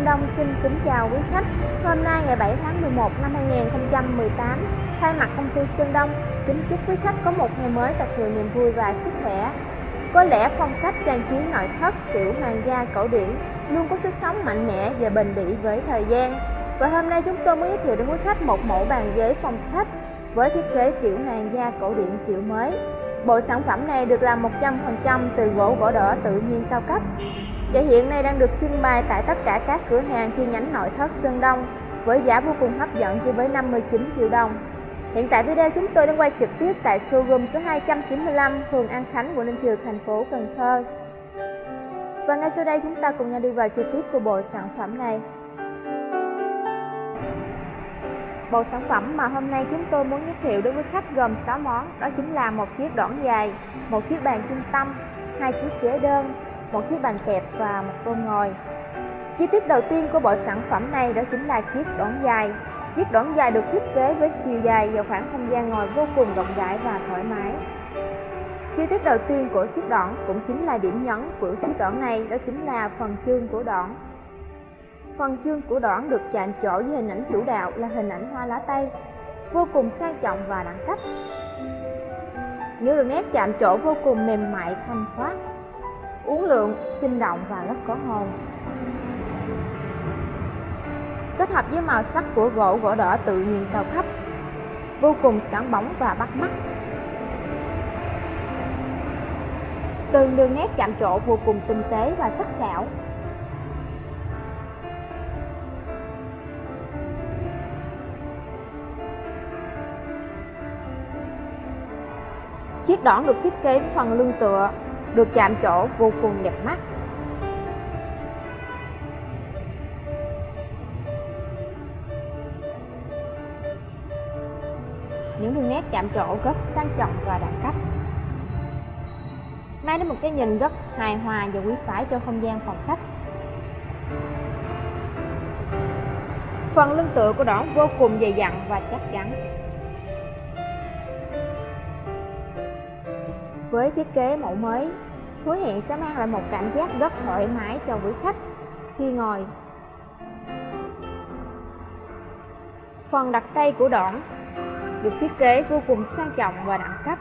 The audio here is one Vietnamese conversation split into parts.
Sơn Đông xin kính chào quý khách. Hôm nay ngày 7 tháng 11 năm 2018, thay mặt công ty Sơn Đông, kính chúc quý khách có một ngày mới thật nhiều niềm vui và sức khỏe. Có lẽ phong cách trang trí nội thất kiểu hoàng gia cổ điển luôn có sức sống mạnh mẽ và bền bỉ với thời gian. Và hôm nay chúng tôi muốn giới thiệu đến quý khách một mẫu bàn ghế phong khách với thiết kế kiểu hoàng gia cổ điển kiểu mới. Bộ sản phẩm này được làm 100% từ gỗ gỗ đỏ tự nhiên cao cấp và hiện nay đang được trưng bày tại tất cả các cửa hàng chi nhánh nội thất Sơn Đông với giá vô cùng hấp dẫn chỉ với 59 triệu đồng. Hiện tại video chúng tôi đang quay trực tiếp tại showroom số 295 phường An Khánh, quận Ninh Kiều, thành phố Cần Thơ. Và ngay sau đây chúng ta cùng nhau đi vào chi tiết của bộ sản phẩm này. Bộ sản phẩm mà hôm nay chúng tôi muốn giới thiệu đối với khách gồm 6 món, đó chính là một chiếc đoạn dài, một chiếc bàn trung tâm, hai chiếc ghế đơn, một chiếc bàn kẹp và một tôn ngồi. Chi tiết đầu tiên của bộ sản phẩm này đó chính là chiếc đón dài. Chiếc đón dài được thiết kế với chiều dài và khoảng không gian ngồi vô cùng rộng rãi và thoải mái. Chi tiết đầu tiên của chiếc đòn cũng chính là điểm nhấn của chiếc đòn này, đó chính là phần chương của đòn. Phần chương của đòn được chạm trổ với hình ảnh chủ đạo là hình ảnh hoa lá tây, vô cùng sang trọng và đẳng cấp. Những đường nét chạm trổ vô cùng mềm mại thanh thoát, uống lượng, sinh động và rất có hồn. Kết hợp với màu sắc của gỗ gỗ đỏ tự nhiên cao cấp, vô cùng sáng bóng và bắt mắt. Từng đường nét chạm trộn vô cùng tinh tế và sắc sảo. Chiếc đòn được thiết kế với phần lưng tựa được chạm chỗ vô cùng đẹp mắt. Những đường nét chạm trổ rất sang trọng và đẳng cấp. Mang đến một cái nhìn rất hài hòa và quý phái cho không gian phòng khách. Phần lưng tựa của đón vô cùng dày dặn và chắc chắn. Với thiết kế mẫu mới. Hứa hẹn sẽ mang lại một cảm giác rất thoải mái cho quý khách khi ngồi. Phần đặt tay của đoạn được thiết kế vô cùng sang trọng và đẳng cấp.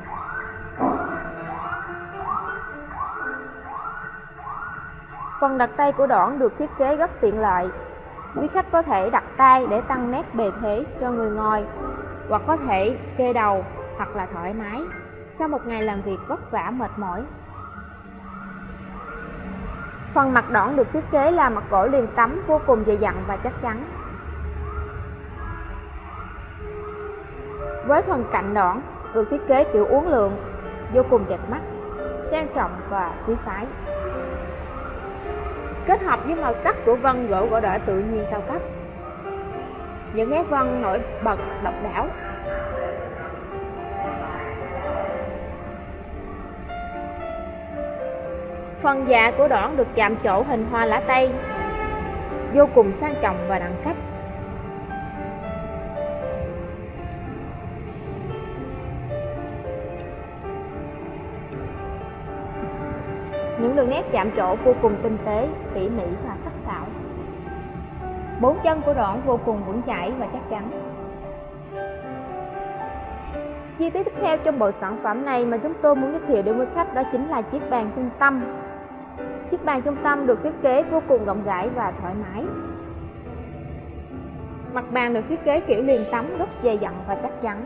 Phần đặt tay của đoạn được thiết kế rất tiện lợi. Quý khách có thể đặt tay để tăng nét bề thế cho người ngồi, hoặc có thể kê đầu hoặc là thoải mái sau một ngày làm việc vất vả mệt mỏi. Phần mặt đòn được thiết kế là mặt gỗ liền tấm vô cùng dày dặn và chắc chắn. Với phần cạnh đòn được thiết kế kiểu uốn lượn, vô cùng đẹp mắt, sang trọng và quý phái. Kết hợp với màu sắc của vân gỗ gỗ đỏ tự nhiên cao cấp. Những nét vân nổi bật độc đáo Phần dạ của đoạn được chạm chỗ hình hoa lá tây Vô cùng sang trọng và đẳng cấp. Những đường nét chạm trổ vô cùng tinh tế, tỉ mỉ và sắc sảo. Bốn chân của đoạn vô cùng vững chãi và chắc chắn. Chi tiết tiếp theo trong bộ sản phẩm này mà chúng tôi muốn giới thiệu đến quý khách đó chính là chiếc bàn trung tâm Chiếc bàn trung tâm được thiết kế vô cùng rộng rãi và thoải mái. Mặt bàn được thiết kế kiểu liền tấm rất dày dặn và chắc chắn.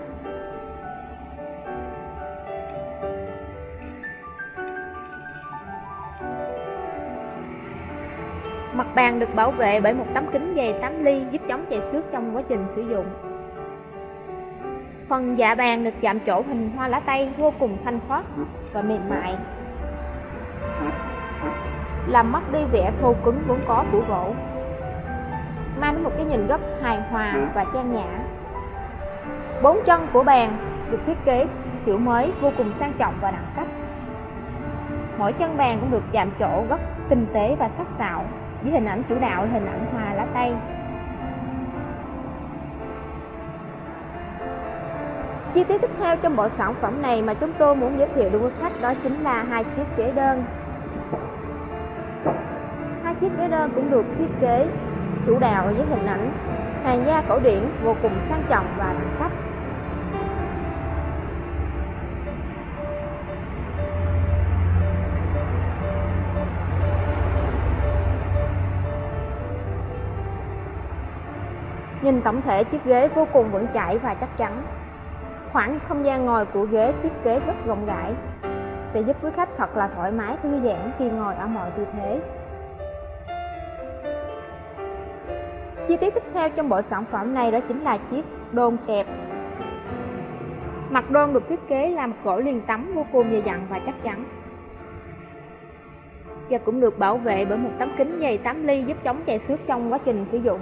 Mặt bàn được bảo vệ bởi một tấm kính dày 8 ly giúp chống chảy xước trong quá trình sử dụng. Phần dạ bàn được chạm trổ hình hoa lá tây vô cùng thanh thoát và mềm mại. Làm mất đi vẻ thô cứng vốn có của gỗ. Mang một cái nhìn rất hài hòa và trang nhã. Bốn chân của bàn được thiết kế kiểu mới vô cùng sang trọng và đẳng cấp. Mỗi chân bàn cũng được chạm trổ rất tinh tế và sắc sảo với hình ảnh chủ đạo là hình ảnh hoa lá tây Chi tiết tiếp theo trong bộ sản phẩm này mà chúng tôi muốn giới thiệu đối với khách đó chính là hai chiếc ghế đơn Hai chiếc ghế đơn cũng được thiết kế chủ đạo với hình ảnh hàng gia cổ điển vô cùng sang trọng và đẳng cấp. Nhìn tổng thể chiếc ghế vô cùng vững chãi và chắc chắn. Khoảng không gian ngồi của ghế thiết kế rất rộng rãi, sẽ giúp quý khách thật là thoải mái thư giãn khi ngồi ở mọi tư thế. Chi tiết tiếp theo trong bộ sản phẩm này đó chính là chiếc đôn kẹp. Mặt đôn được thiết kế là một gỗ liền tấm vô cùng dày dặn và chắc chắn. Và cũng được bảo vệ bởi một tấm kính dày 8 ly giúp chống chảy xước trong quá trình sử dụng.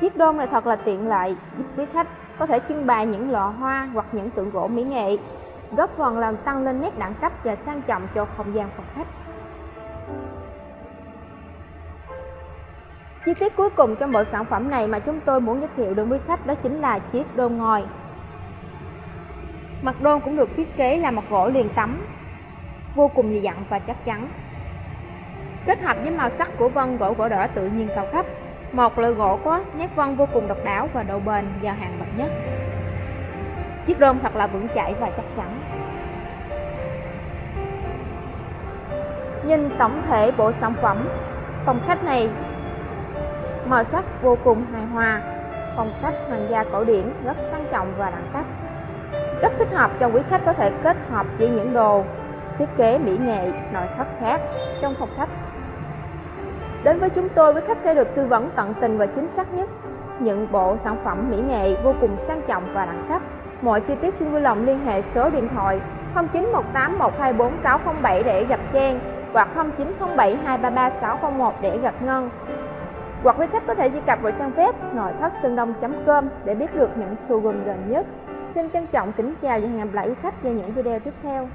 Chiếc đôn này thật là tiện lợi, giúp quý khách có thể trưng bày những lọ hoa hoặc những tượng gỗ mỹ nghệ, góp phần làm tăng lên nét đẳng cấp và sang trọng cho không gian phòng khách. Chi tiết cuối cùng trong bộ sản phẩm này mà chúng tôi muốn giới thiệu đến quý khách đó chính là chiếc đôn ngồi. Mặt đôn cũng được thiết kế là một gỗ liền tấm, vô cùng dày dặn và chắc chắn. Kết hợp với màu sắc của vân gỗ gỗ đỏ tự nhiên cao cấp, một loại gỗ có nét vân vô cùng độc đáo và độ bền vào hàng bậc nhất. Chiếc đôn thật là vững chãi và chắc chắn. Nhìn tổng thể bộ sản phẩm, phòng khách này màu sắc vô cùng hài hòa, phong cách hoàng gia cổ điển rất sang trọng và đẳng cấp. Rất thích hợp cho quý khách có thể kết hợp với những đồ thiết kế mỹ nghệ nội thất khác trong phòng khách. Đến với chúng tôi, quý khách sẽ được tư vấn tận tình và chính xác nhất những bộ sản phẩm mỹ nghệ vô cùng sang trọng và đẳng cấp. Mọi chi tiết xin vui lòng liên hệ số điện thoại 0918124607 để gặp Trang hoặc 0907233601 để gặp Ngân. Hoặc quý khách có thể truy cập vào trang web nội thất sơn đông.com để biết được những showroom gần nhất. Xin trân trọng kính chào và hẹn gặp lại quý khách vào những video tiếp theo.